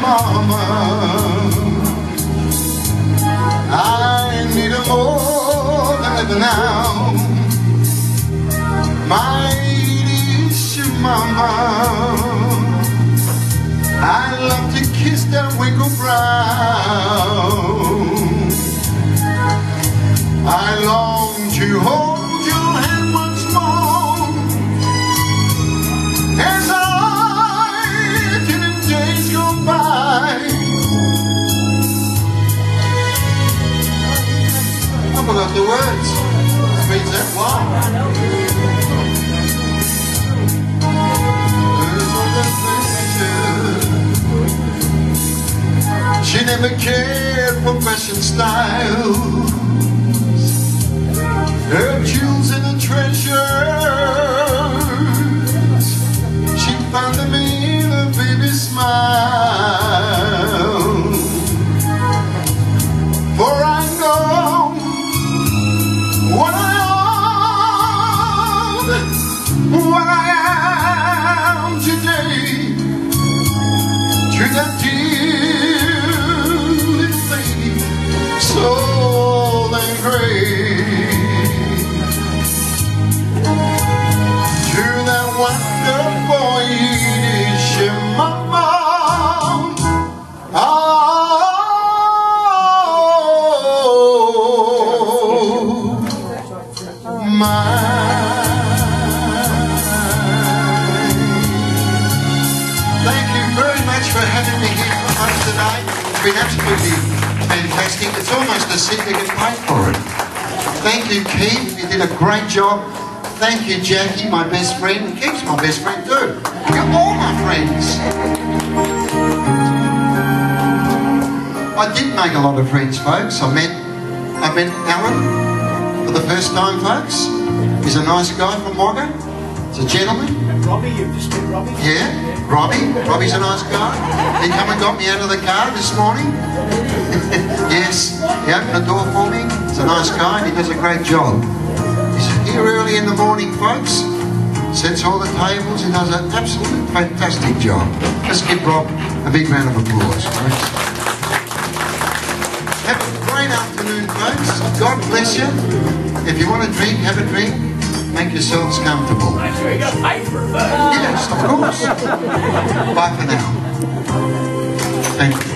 mama. I need her more than ever now. My Yiddishe mama. I love to kiss that wrinkle brow. I long to hold the words. It's been that. She never cared for fashion styles. Her jewels and her treasures. She found them in a baby's smile. Been absolutely fantastic. It's almost a sin to get for it. Thank you, Keith. You did a great job. Thank you, Jackie, my best friend. Keith's my best friend too. You're all my friends. I did make a lot of friends, folks. I met, I met Alan for the first time, folks. He's a nice guy from Wagga. He's a gentleman. And Robbie, you've just met Robbie? Yeah, Robbie. Robbie's a nice guy. He come and got me out of the car this morning. yes, he opened the door for me. He's a nice guy and he does a great job. He's here early in the morning, folks. Sets all the tables. He does an absolute fantastic job. Let's give Rob a big round of applause, folks. Have a great afternoon, folks. God bless you. If you want a drink, have a drink. Make yourselves comfortable. Yes, of course. Bye for now. Thank you.